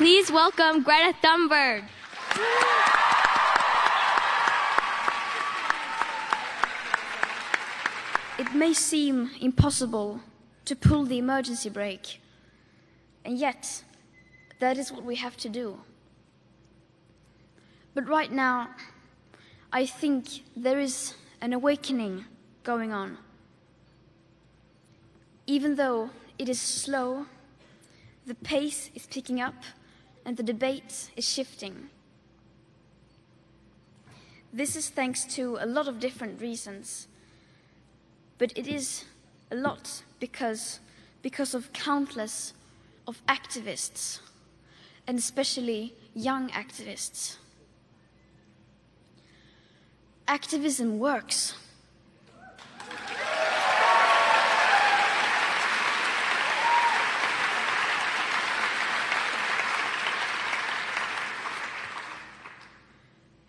Please welcome Greta Thunberg. It may seem impossible to pull the emergency brake, and yet that is what we have to do. But right now, I think there is an awakening going on. Even though it is slow, the pace is picking up and the debate is shifting. This is thanks to a lot of different reasons, but it is a lot because, because of countless of activists, and especially young activists. Activism works.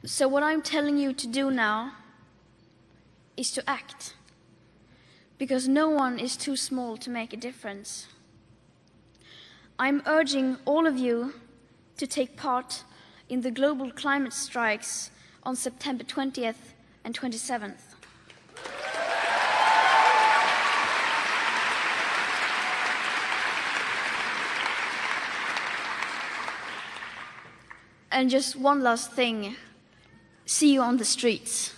So, what I'm telling you to do now is to act. Because no one is too small to make a difference. I'm urging all of you to take part in the global climate strikes on September 20th and 27th. And just one last thing see you on the streets.